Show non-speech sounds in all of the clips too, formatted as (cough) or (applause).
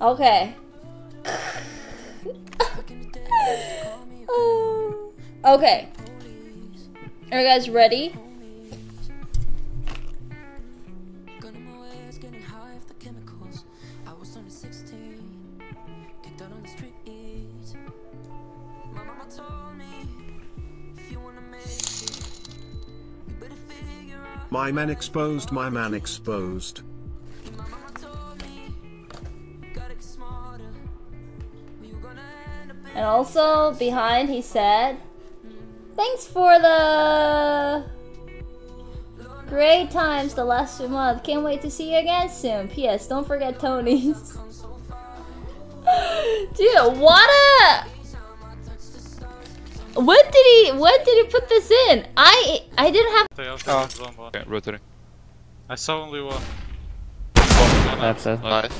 Okay. (laughs) okay. Are you guys ready? My man exposed, my man exposed. And also behind he said, Thanks for the great times the last few months. Can't wait to see you again soon. P.S. Don't forget Tony's. (laughs) Dude, what a when did he when did he put this in? I I didn't have Oh. Okay, rotating. I saw only one. That's it. Nice.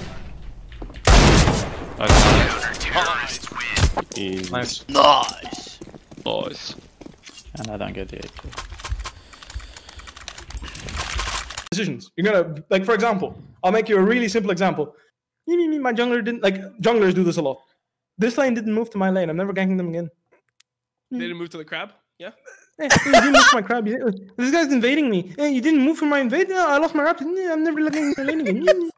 Nice. Easy. Nice. Nice. Boys. And I don't get the AK. decisions. You're gonna like, for example, I'll make you a really simple example. Me, me, me, my jungler didn't like junglers do this a lot. This lane didn't move to my lane. I'm never ganking them again. They didn't move to the crab. Yeah. Eh, you didn't move my crab. This guy's invading me. Eh, you didn't move for my invade. Yeah, I lost my raptor. I'm never looking my lane again.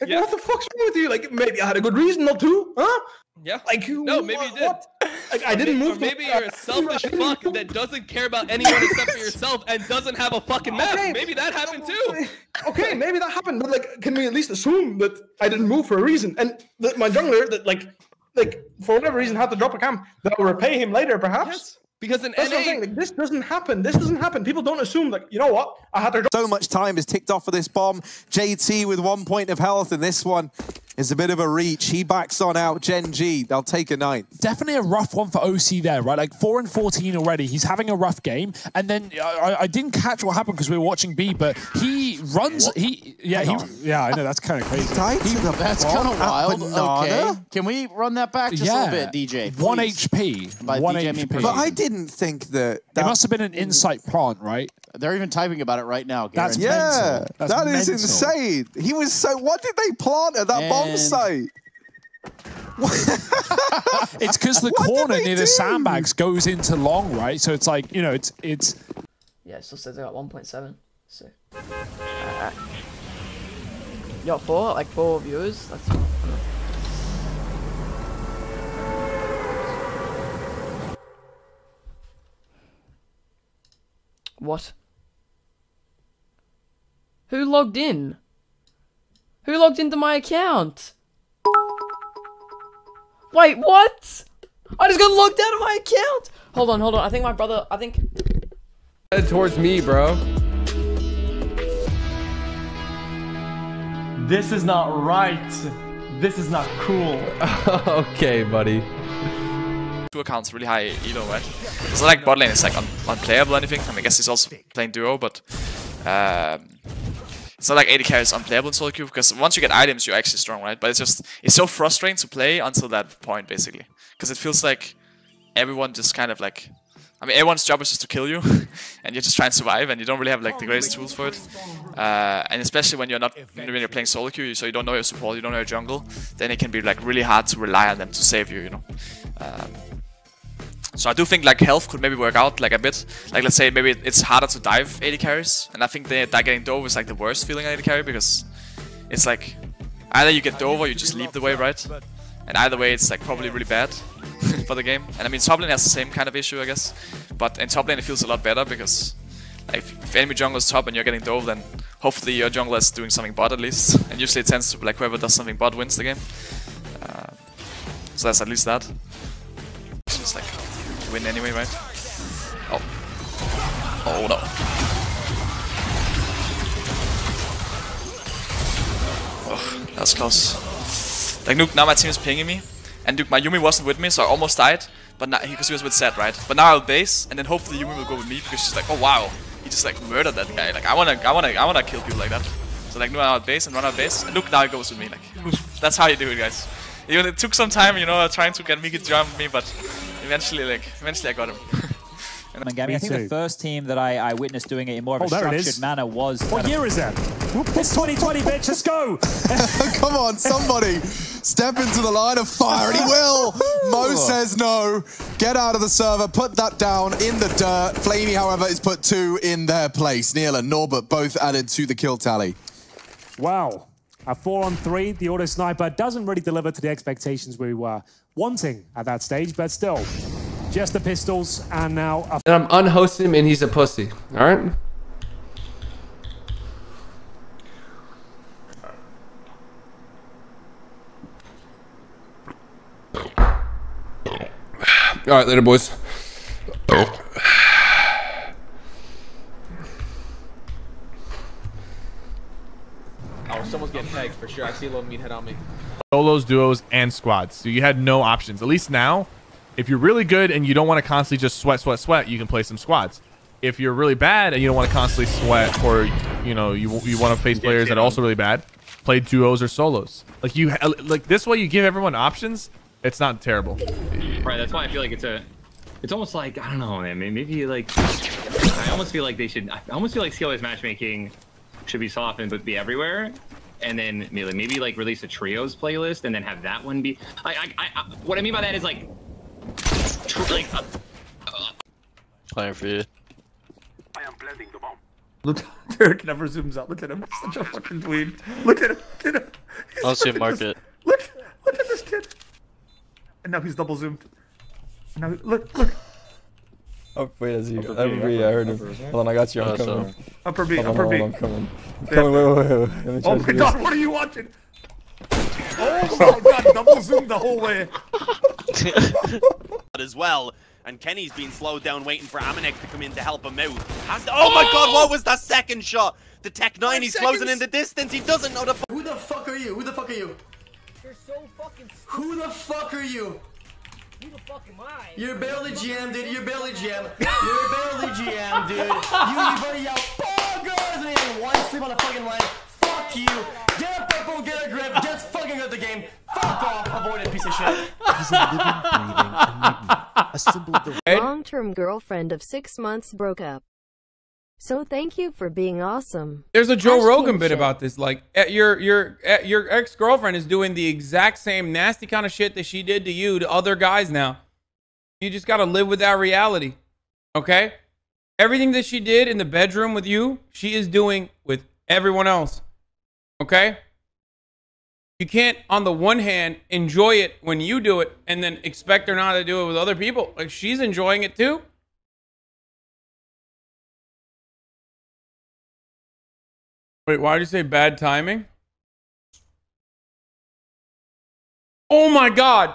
Like, Yeah. What the fuck's wrong with you? Like, maybe I had a good reason not to, huh? Yeah. Like, No, maybe you did. what? Like, I didn't move. Or maybe you're a (laughs) selfish fuck that doesn't care about (laughs) anyone except for yourself and doesn't have a fucking map. Okay. Maybe that happened too. okay, maybe that happened, but like, can we at least assume that I didn't move for a reason, and that my jungler that like, like for whatever reason had to drop a camp that I'll repay him later, perhaps. Yes. Because in That's what I'm saying. Like, this doesn't happen. This doesn't happen. People don't assume like, you know what? I had to drop. So much time is ticked off for this bomb. JT with one point of health, and this one is a bit of a reach. He backs on out Gen G. They'll take a ninth. definitely a rough one for OC there, right? Like four and fourteen already. He's having a rough game, and then I, I- I didn't catch what happened because we were watching B, but he runs. He yeah he yeah I know that's kind of crazy. Tied to the That's kind of wild. Okay. Can we run that back just yeah, a little bit, DJ? One? HP, By one DJ, HP. But I didn't think that. it must have been an insight plant, right? They're even typing about it right now. That's yeah, mental. That's that is mental. insane. He was so. What did they plant at that bomb And- (laughs) It's because the What corner near do? the sandbags goes into long, right? So it's like you know, it's it's Yeah, it still says I got 1.7. So. Uh, you got four? Like four viewers? That's. What? Who logged in? Who logged into my account? Wait, what? I just got logged out of my account! Hold on, hold on. I think my brother. I think. head towards me, bro. This is not right. This is not cool. (laughs) okay, buddy. Two accounts really high elo, right? It's not like bot lane is like un unplayable or anything. I mean, I guess he's also playing duo, but um, it's not like AD carry is unplayable in solo queue because once you get items, you're actually strong, right? But it's just it's so frustrating to play until that point, basically, because it feels like everyone just kind of like. I mean, everyone's job is just to kill you, (laughs) and you're just trying to survive, and you don't really have like the greatest tools for it. Uh, and especially when you're not when you're playing solo queue, so you don't know your support, you don't know your jungle, then it can be like really hard to rely on them to save you, you know. Um, so I do think like health could maybe work out like a bit. Like let's say maybe it's harder to dive AD carries, and I think the that getting dove is like the worst feeling on AD carry because it's like either you get dove or you just leave the way, right? And either way, it's like probably really bad (laughs) for the game. And I mean, top lane has the same kind of issue, I guess. But in top lane, it feels a lot better because like, if, if enemy jungle is top and you're getting dove, then hopefully your jungler is doing something bot at least. (laughs) And usually it tends to like whoever does something bot wins the game. Uh, so that's at least that. Win anyway, right? Oh. Oh no. Oh, that's close. Like Nuke, now my team is pinging me, and Duke, my Yuumi wasn't with me, so I almost died. But now because he was with Zed, right? But now I'll base, and then hopefully Yuumi will go with me because she's like, oh wow, he just like murdered that guy. Like I wanna, I wanna, I wanna kill people like that. So like, run out base and run out base, and look now he goes with me. Like (laughs) that's how you do it, guys. Even it took some time, you know, trying to get Miki to jump me, but eventually, like, eventually I got him. (laughs) And gaming. I think too. the first team that I, I witnessed doing it in more of Oh, a structured manner was. What year is that? It's 2020, bitch. Let's go. (laughs) Come on, somebody step into the line of fire, and he will. Mo says no. Get out of the server. Put that down in the dirt. flamie, however, is put two in their place. Neil and Norbert both added to the kill tally. Wow. A four on three, the auto sniper doesn't really deliver to the expectations we were wanting at that stage, but still, just the pistols and now And I'm unhosting him and he's a pussy. All right? All right, later, boys. Oh, someone's getting pegged for sure. I see a little meathead on me. solos, duos, and squads. So you had no options. At least now, if you're really good and you don't want to constantly just sweat, sweat, sweat, you can play some squads. If you're really bad and you don't want to constantly sweat, or you know you you want to face players that are also really bad, play duos or solos. Like you uh, like this way, you give everyone options. It's not terrible. Right, that's why I feel like it's a, it's almost like I don't know, man. Maybe like, I almost feel like they should. I almost feel like CLS matchmaking should be softened but be everywhere, and then maybe maybe like release a trios playlist and then have that one be. I, I, I I- what I mean by that is like, tr- like. Uh, Playing for you. I am planting the bomb look, (laughs) Derek never zooms out. Look at him. Such a fucking dweeb. Look at him. Look at him. He's I'll see fucking market. just- Look, look at this kid. And now he's double zoomed. And now, look, look. Oh, wait, as you. Upper Upper B, B, upper- I heard him. upper, right? Hold on, I got you. I'm Oh, coming. Upper B, upper hold B. on, I'm coming. I'm coming. Wait, wait, wait, wait. Let me Oh my god, what are you watching? (laughs) Oh my god, double zoom the whole way. (laughs) as well. And Kenny's been slowed down waiting for AmaNEk to come in to help him out. Has oh, my god, what oh! was that second shot? The Tec-9, he's closing in the distance. He doesn't know the Who the fuck are you? Who the fuck are you? You're so fucking Who the fuck are you? Who the fuck am I? You're barely GM, dude. You're barely GM. You're barely GM, dude. You, you've already yelled, boggers! And you had one sleep on the fucking line. Fuck you. Get a purple, get a grip, get fucking out the game. Fuck off, avoid it, piece of shit. He's a living, breathing enigma. A symbol of the Long-term girlfriend of six months broke up. So thank you for being awesome. There's a Joe Hashtag Rogan bit shit. about this. Like, eh, your your eh, your ex girlfriend is doing the exact same nasty kind of shit that she did to you to other guys. Now, you just gotta live with that reality. Okay, everything that she did in the bedroom with you, she is doing with everyone else. Okay. You can't, on the one hand, enjoy it when you do it, and then expect her not to do it with other people. Like she's enjoying it too. Wait, why did you say bad timing? Oh my god.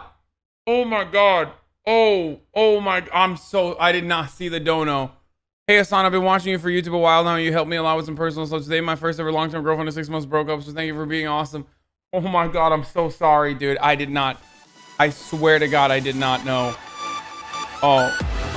Oh my god. Oh, oh my I'm so I did not see the dono. Hey Hasan, I've been watching you for YouTube a while now. You helped me a lot with some personal stuff. Today my first ever long-term girlfriend of six months broke up, so thank you for being awesome. Oh my god, I'm so sorry, dude. I did not I swear to God I did not know. Oh.